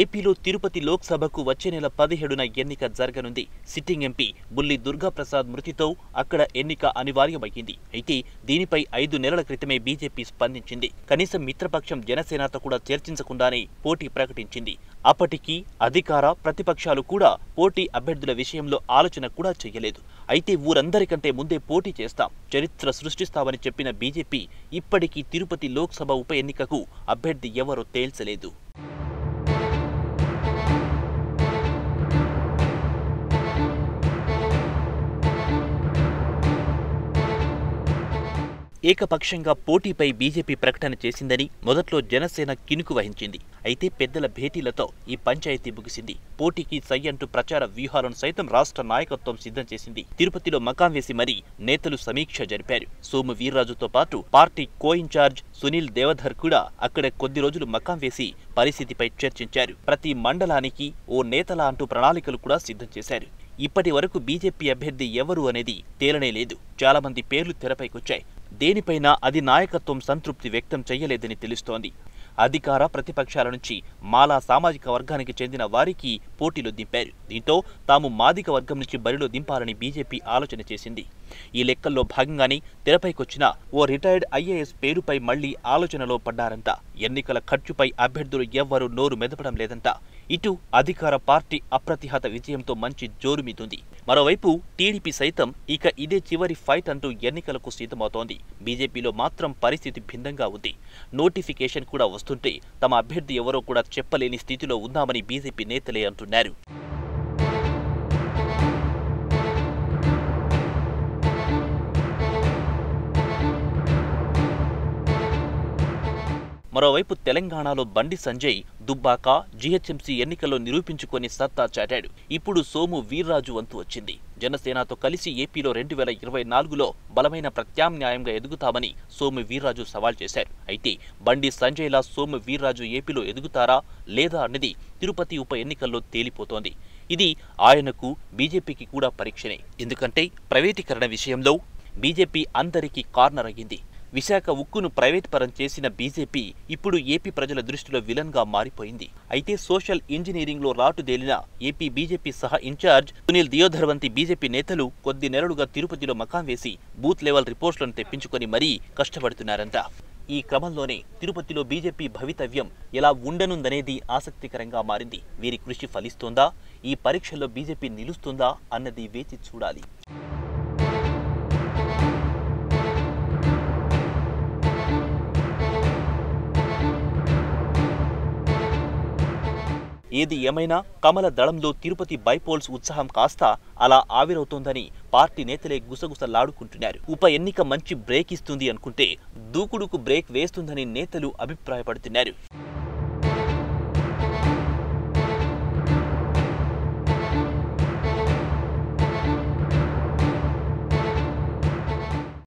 ఏపీలో తిరుపతి లోక్సభకు వచ్చే నెల పదిహేడున ఎన్నిక జరగనుంది. సిట్టింగ్ ఎంపీ బుల్లి దుర్గాప్రసాద్ మృతితో అక్కడ ఎన్నిక అనివార్యమైంది. అయితే దీనిపై ఐదు నెలల క్రితమే బీజేపీ స్పందించింది. కనీసం మిత్రపక్షం జనసేనతో కూడా చర్చించకుండానే పోటీ ప్రకటించింది. అప్పటికి అధికార ప్రతిపక్షాలు కూడా పోటీ అభ్యర్థుల విషయంలో ఆలోచన కూడా చేయలేదు. అయితే ఊరందరికంటే ముందే పోటీ చేస్తాం చరిత్ర సృష్టిస్తామని చెప్పిన బీజేపీ ఇప్పటికీ తిరుపతి లోక్సభ ఉప ఎన్నికకు అభ్యర్థి ఎవరో తేల్చలేదు. ఏకపక్షంగా పోటీపై బీజేపీ ప్రకటన చేసిందని మొదట్లో జనసేన కినుకు వహించింది. అయితే పెద్దల భేటీలతో ఈ పంచాయతీ ముగిసింది. పోటీకి సై అంటూ ప్రచార వ్యూహాలను సైతం రాష్ట్ర నాయకత్వం సిద్ధం చేసింది. తిరుపతిలో మకాం వేసి మరీ నేతలు సమీక్ష జరిపారు. సోము వీర్రాజుతో పాటు party co in charge Sunil Deodhar కూడా అక్కడ కొద్ది రోజులు మకాం వేసి పరిస్థితిపై చర్చించారు. ప్రతి మండలానికి ఓ నేతల అంటూ ప్రణాళికలు కూడా సిద్ధం చేశారు. ఇప్పటి వరకు బీజేపీ అభ్యర్థి ఎవరు అనేది తేలనే లేదు. చాలా మంది పేర్లు తెరపైకొచ్చాయి. దేనిపైనా అది నాయకత్వం సంతృప్తి వ్యక్తం చేయలేదని తెలుస్తోంది. అధికార ప్రతిపక్షాల నుంచి మాలా సామాజిక వర్గానికి చెందిన వారికి పోటీలు దింపారు. దీంతో తాము మాదిక వర్గం నుంచి బరిలో దింపాలని బీజేపీ ఆలోచన చేసింది. ఈ లెక్కల్లో భాగంగానే తెరపైకొచ్చిన ఓ రిటైర్డ్ ఐఏఎస్ పేరుపై మళ్ళీ ఆలోచనలో పడ్డారంట. ఎన్నికల ఖర్చుపై అభ్యర్థులు ఎవ్వరూ నోరు మెదపడం లేదంట. ఇటు అధికార పార్టీ అప్రతిహత విజయంతో మంచి జోరు మీదుంది. మరోవైపు టీడీపీ సైతం ఇక ఇదే చివరి ఫైట్ అంటూ ఎన్నికలకు సిద్ధమవుతోంది. బీజేపీలో మాత్రం పరిస్థితి భిన్నంగా ఉంది. నోటిఫికేషన్ కూడా వస్తుంటే తమ అభ్యర్థి ఎవరో కూడా చెప్పలేని స్థితిలో ఉన్నామని బీజేపీ నేతలే అంటున్నారు. మరోవైపు తెలంగాణలో బండి సంజయ్ దుబ్బాక జీహెచ్ఎంసీ ఎన్నికల్లో నిరూపించుకొని సత్తా చాటాడు. ఇప్పుడు సోము వీర్రాజు వంతు వచ్చింది. జనసేనతో కలిసి ఏపీలో రెండు వేల ఇరవై నాలుగులో బలమైన ప్రత్యామ్నాయంగా ఎదుగుతామని సోము వీర్రాజు సవాల్ చేశారు. అయితే బండి సంజయ్లా సోము వీర్రాజు ఏపీలో ఎదుగుతారా లేదా అన్నది తిరుపతి ఉప ఎన్నికల్లో తేలిపోతోంది. ఇది ఆయనకు బీజేపీకి కూడా పరీక్షనే. ఎందుకంటే ప్రైవేటీకరణ విషయంలో బీజేపీ అందరికీ కార్నర్ అయ్యింది. విశాఖ ఉక్కును ప్రైవేట్ పరం చేసిన బీజేపీ ఇప్పుడు ఏపీ ప్రజల దృష్టిలో విలన్గా మారిపోయింది. అయితే సోషల్ ఇంజనీరింగ్లో రాటుదేలిన ఏపీ బీజేపీ సహా ఇన్ఛార్జ్ సునీల్ దియోధర్ వంటి బీజేపీ నేతలు కొద్ది నెలలుగా తిరుపతిలో మకాం వేసి బూత్ లెవెల్ రిపోర్ట్లను తెప్పించుకొని మరీ కష్టపడుతున్నారంట. ఈ క్రమంలోనే తిరుపతిలో బీజేపీ భవితవ్యం ఎలా ఉండనుందనేది ఆసక్తికరంగా మారింది. వీరి కృషి ఫలిస్తోందా? ఈ పరీక్షల్లో బీజేపీ నిలుస్తుందా? అన్నది వేచి చూడాలి. ఏది ఏమైనా కమల దళంలో తిరుపతి బైపోల్స్ ఉత్సాహం కాస్త అలా ఆవిరవుతోందని పార్టీ నేతలే గుసగుసలాడుకుంటున్నారు. ఉప ఎన్నిక మంచి బ్రేక్ ఇస్తుంది అనుకుంటే దూకుడుకు బ్రేక్ వేస్తుందని నేతలు అభిప్రాయపడుతున్నారు.